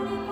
Lord.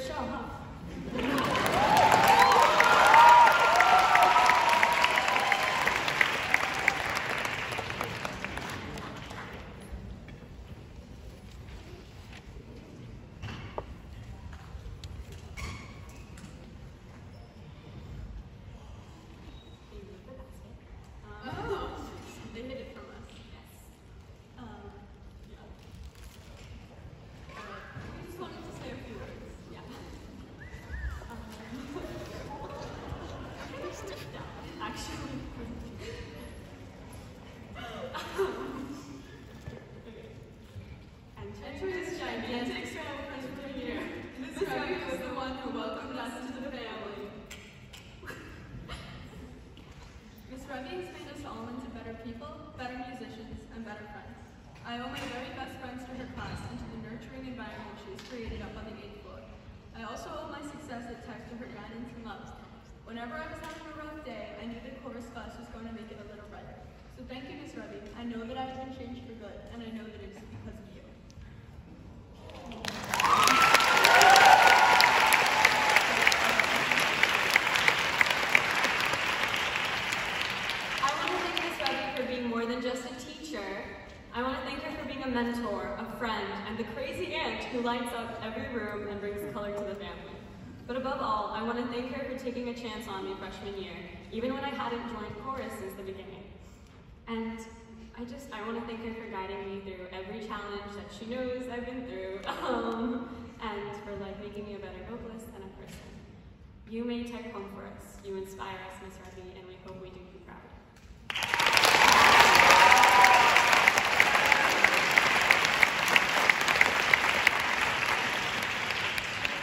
十二号 Whenever I was having a rough day, I knew the chorus class was going to make it a little brighter. So thank you, Miss Revi. I know that I've been changed for good, and I know that it is because of you. I want to thank Miss Revi for being more than just a teacher. I want to thank her for being a mentor, a friend, and the crazy aunt who lights up every room and brings color to the family. But above all, I want to thank her for taking a chance on me freshman year, even when I hadn't joined chorus since the beginning. And I just, I want to thank her for guiding me through every challenge that she knows I've been through, um, and for like making me a better vocalist and a person. You made Tech home for us. You inspire us, Miss Revi, and we hope we do you proud.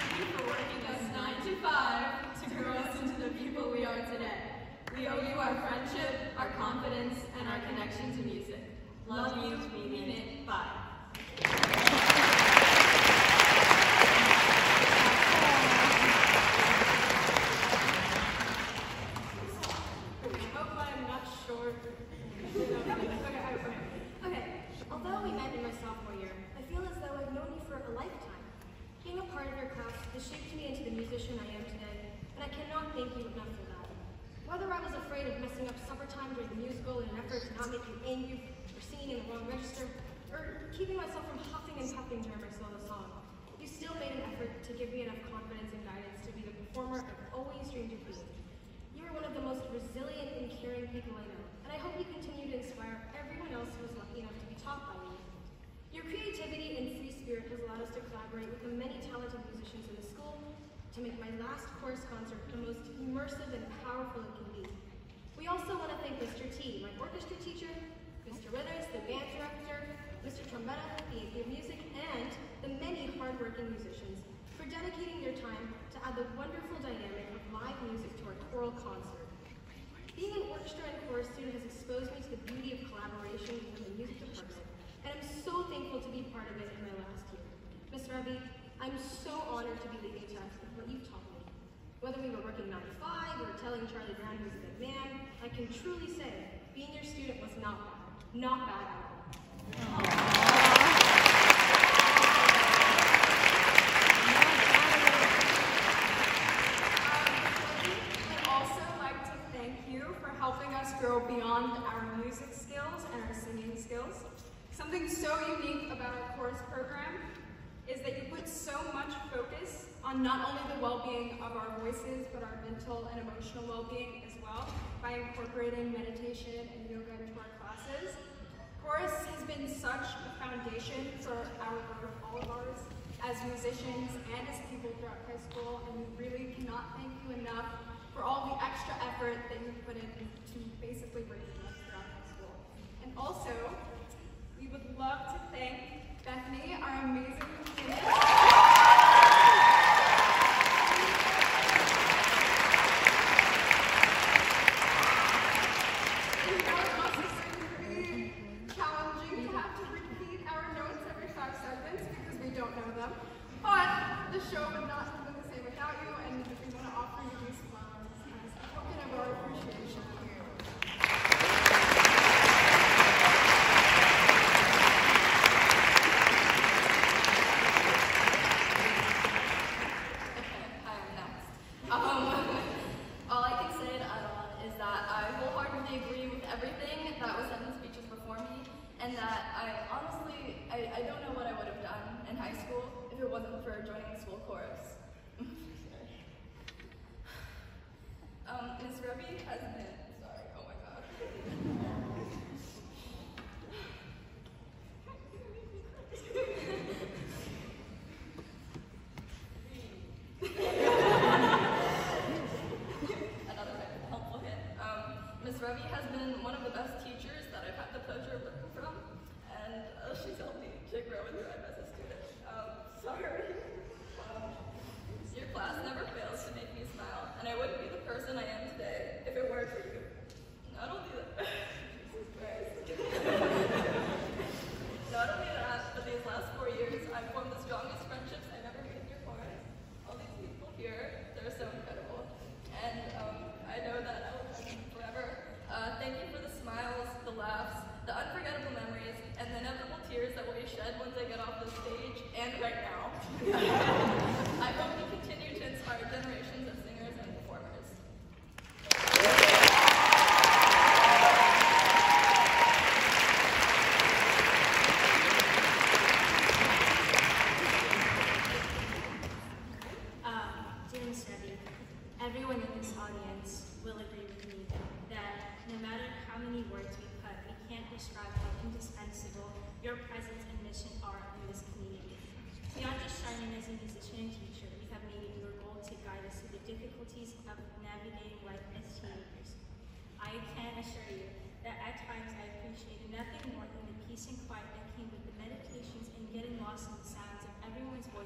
Thank you for working us nine to five to grow us into the people we are today. We owe you our friendship, our confidence, and our connection to music. Love you, we mean it. Bye. I hope I'm not short. okay, okay, okay. Okay, although we met in my sophomore year, I feel as though I've known you for a lifetime. Being a part of your class has shaped me into the musician I am today, and I cannot thank you enough for that. Whether I was afraid of messing up supper time during the musical in an effort to not make you angry for singing in the wrong register, or keeping myself from huffing and puffing during my solo song, you still made an effort to give me enough confidence and guidance to be the performer I've always dreamed of being. You are one of the most resilient and caring people I know, and I hope you continue to inspire everyone else who is lucky enough to be taught by you. Your creativity and free spirit has allowed us to collaborate with the many talented musicians in the school to make my last chorus concert the most immersive and powerful it can be. We also want to thank Mr. T, my orchestra teacher, Mr. Withers, the band director, Mr. Trombetta, the Music, and the many hardworking musicians for dedicating their time to add the wonderful dynamic of live music to our choral concert. Being an orchestra and chorus student has exposed me to the beauty of collaboration within the music department, and I'm so thankful to be part of it in my last year. Miss Revi, I'm so honored to be the ATEX with what you've taught me. Whether we were working 9 to 5 or telling Charlie Brown he was a good man, I can truly say being your student was not bad. Not bad at all. Not only the well-being of our voices, but our mental and emotional well-being as well by incorporating meditation and yoga into our classes. Chorus has been such a foundation for our work, all of ours, as musicians and as people throughout high school, and we really cannot thank you enough for all the extra effort that you put in to basically raising us throughout high school. And also, we would love to thank Bethany, our amazing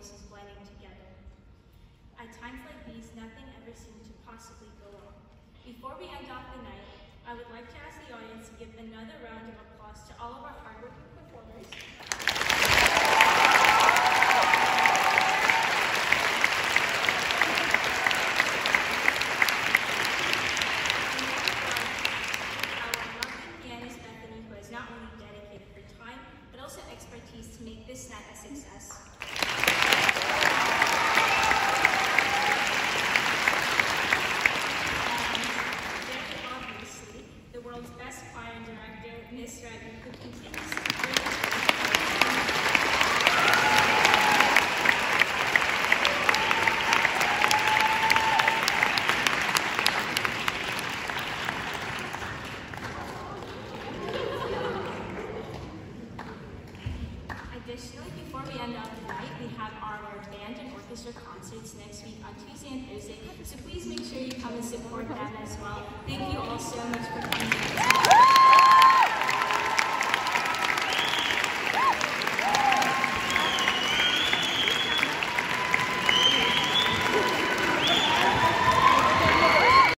voices blending together. At times like these, nothing ever seemed to possibly go wrong. Before we end off the night, I would like to ask the audience to give another round of applause to all of our hardworking performers.